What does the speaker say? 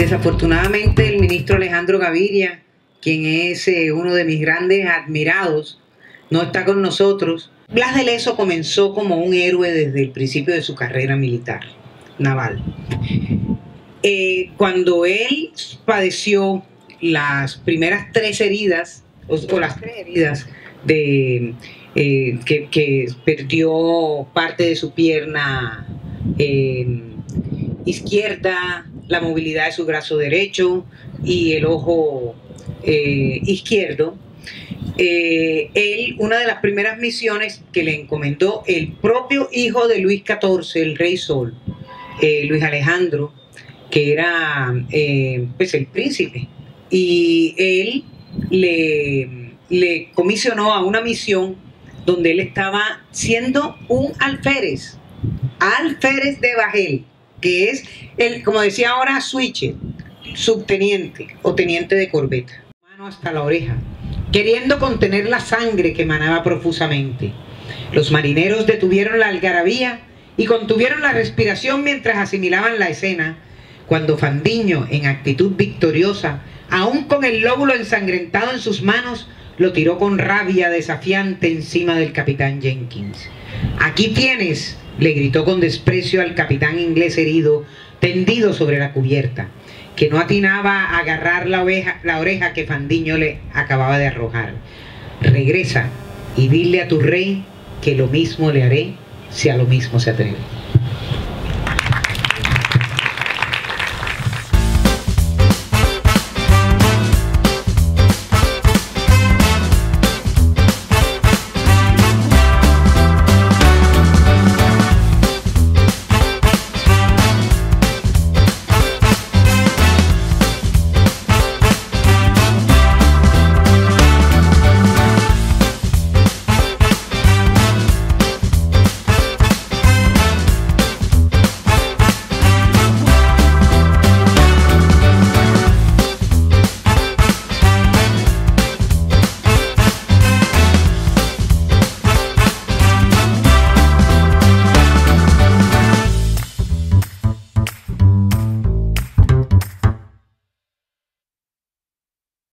Desafortunadamente el ministro Alejandro Gaviria, quien es eh, uno de mis grandes admirados, no está con nosotros. Blas de Leso comenzó como un héroe desde el principio de su carrera militar, naval. Eh, cuando él padeció las primeras tres heridas, o, las tres heridas de, eh, que, perdió parte de su pierna izquierda, la movilidad de su brazo derecho y el ojo eh, izquierdo. Eh, él, una de las primeras misiones que le encomendó el propio hijo de Luis XIV, el rey Sol, eh, Luis Alejandro, que era pues el príncipe, y él le, le comisionó a una misión donde él estaba siendo un alférez, alférez de Bajel, que es, el, como decía ahora, switcher, subteniente o teniente de corbeta. Mano hasta la oreja, queriendo contener la sangre que manaba profusamente. Los marineros detuvieron la algarabía y contuvieron la respiración mientras asimilaban la escena, cuando Fandiño, en actitud victoriosa, aún con el lóbulo ensangrentado en sus manos, lo tiró con rabia desafiante encima del capitán Jenkins. Aquí tienes, le gritó con desprecio al capitán inglés herido, tendido sobre la cubierta, que no atinaba a agarrar la, la oreja que Fandiño le acababa de arrojar. Regresa y dile a tu rey que lo mismo le haré si a lo mismo se atreve.